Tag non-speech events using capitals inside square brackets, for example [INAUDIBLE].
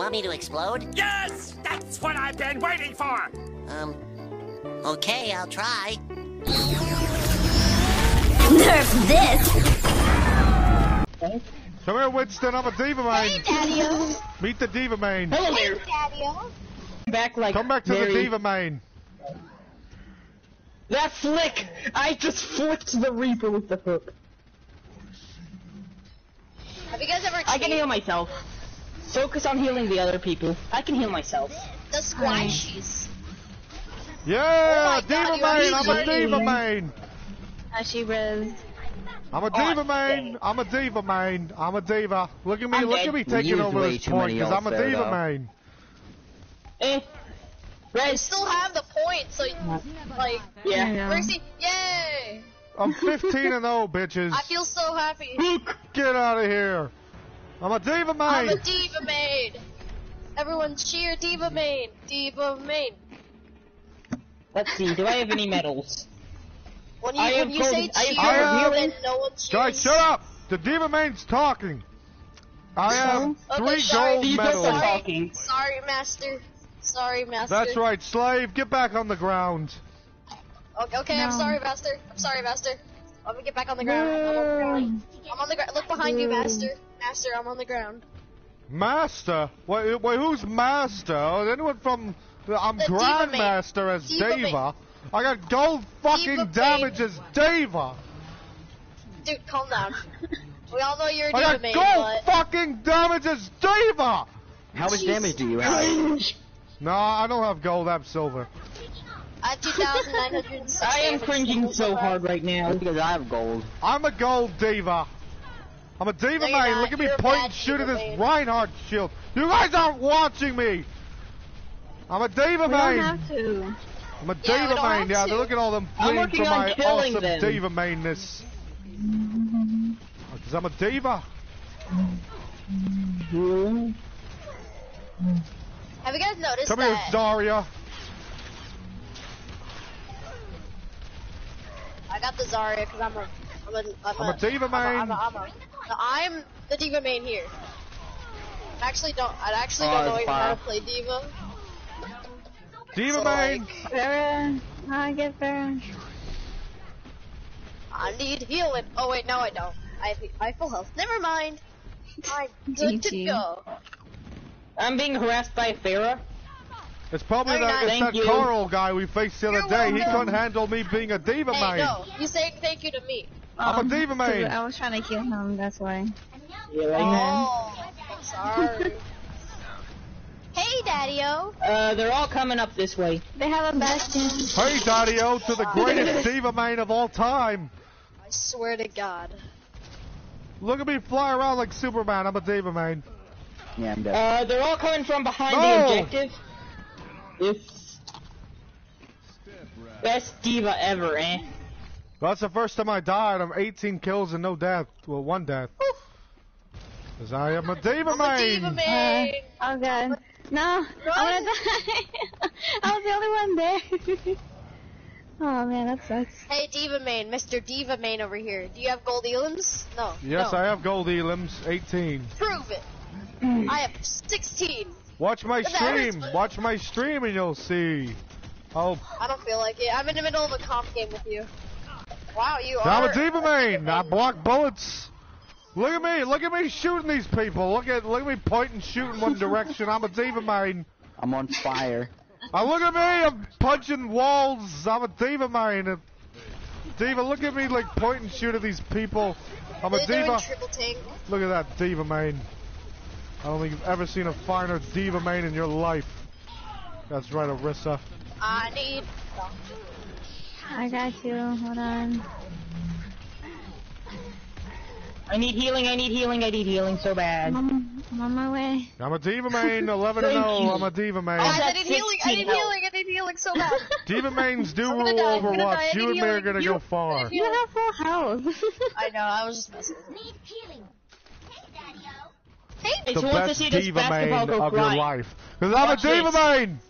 want me to explode? Yes! That's what I've been waiting for! Um, okay, I'll try. Nerf this! Come here, Winston. I'm a diva main. Daddy-o. Meet the diva main. Hello Hey, there. Daddy-o. Back like Come back to very- the diva main. That flick! I just flicked the Reaper with the hook. Have you guys ever I can heal myself. Focus on healing the other people. I can heal myself. the squashies? Yeah, Oh diva main. I'm a diva main. Ashy Rose. I'm a diva main. I'm a diva main. I'm a diva. Look at me. I'm look dead. at me taking used over way this point because I'm a there, diva though. main. Eh. You Red. still have the point, so like, Yeah. Mercy, yay! I'm 15 and 0, bitches. I feel so happy. Get out of here. I'm a diva maid. I'm a diva main. Everyone cheer diva main, diva main. Let's see. Do I have any medals? [LAUGHS] When you I when am you say golden- I am cheer, golden then no one cheers. Guys, shut up. The diva main's talking. I have Okay, three sorry, gold These sorry, medals. talking. Sorry, master. Sorry, master. That's right, slave. Get back on the ground. Okay, okay I'm sorry, master. I'm sorry, master. Let me get back on the ground. I'm on the ground. I'm on the ground. Look behind you, master. Master, I'm on the ground. Master? Wait, wait who's master? Oh, anyone from? I'm The grandmaster as Diva. Diva. I got gold fucking Diva main. damage as Diva. Dude, calm down. We all know you're a I diva got main, gold but fucking damage as Diva. How much damage do you have? [LAUGHS] No, I don't have gold. I have silver. I have 2,906 [LAUGHS] I am cringing so hard right now. Because I have gold. I'm a gold diva. I'm a diva No, you're main. not. Look at me You're a point bad and shoot at this main. Reinhardt shield. You guys aren't watching me. I'm a diva We don't have to. I'm a Yeah, diva don't main. have Yeah, to. look at all them fleeing from my awesome them. diva mainness. Oh, because I'm a diva. Have you guys noticed Come here, Zarya. I got the Zarya because I'm a I'm a I'm, I'm a diva I'm a, I'm main. a, I'm a, no, I'm the diva main here. I actually don't I actually Oh, don't know it's even how to play diva. Diva So, main. like, Pharah. I get Pharah. I need healing. Oh wait, no I don't. I I full health. Never mind. I'm [LAUGHS] good to GG. go. I'm being harassed by Pharah. It's probably No, that, not. it's that you. Carl guy we faced the other You're day. He welcome. couldn't handle me being a diva Hey, main. no, you saying thank you to me. I'm a diva man. I was trying to kill him, that's why. Really? Oh, I'm sorry. hey, Daddy-O. Uh, they're all coming up this way. They have a bastion. Hey, Daddy-O, to the greatest [LAUGHS] diva main of all time. I swear to God. Look at me fly around like Superman. I'm a diva main. Yeah, I'm dead. Uh, they're all coming from behind No. the objective. If best diva ever, eh? That's the first time I died. I'm 18 kills and no death. Well, one death. Because I am a diva [LAUGHS] I'm a main. diva main. Oh god. No, I'm gonna die. [LAUGHS] I was the only one there. [LAUGHS] oh man, that sucks. Hey, Diva Main, Mr. Diva Main over here. Do you have gold elims? No. Yes, no. I have gold elims. 18. Prove it. Mm. I have 16. Watch my But stream. Watch my stream and you'll see. Oh, I don't feel like it. I'm in the middle of a comp game with you. Wow, you I'm are. a diva main. I block bullets. Look at me. Look at me shooting these people. Look at look at me pointing, shooting one direction. I'm a diva main. I'm on fire. Uh, look at me. I'm punching walls. I'm a diva main. Diva, look at me like point and shoot at these people. I'm a They're doing diva. Look at that diva main. I don't think you've ever seen a finer diva main in your life. That's right, Arissa. I need. I got you. Hold on. I need healing. I need healing. I need healing so bad. I'm on, I'm on my way. I'm a diva main, 11 and 0. you. I'm a diva main. Oh, guys, I That's need healing. I need healing. I need healing so bad. [LAUGHS] Diva mains do rule gonna die, I'm gonna die, I Overwatch. You and me are gonna You- go far. You have full health. [LAUGHS] I know. I was just messing. Hey, Hey, The who wants to best see diva main basketball go of your life. Because I'm a diva this. main!